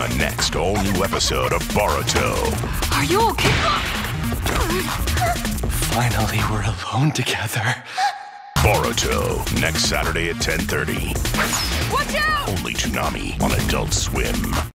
on the next all new episode of Boruto. Are you okay? Finally, we're alone together. Boruto, next Saturday at 10:30. Watch out! Only Toonami on Adult Swim.